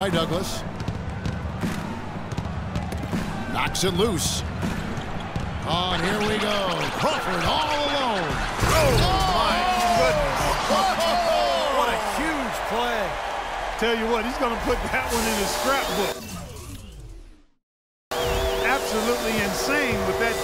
By Douglas. Knocks it loose. Oh, and here we go. Crawford all alone. Oh, oh my goodness. What a huge play. Tell you what, he's going to put that one in his scrapbook. Absolutely insane with that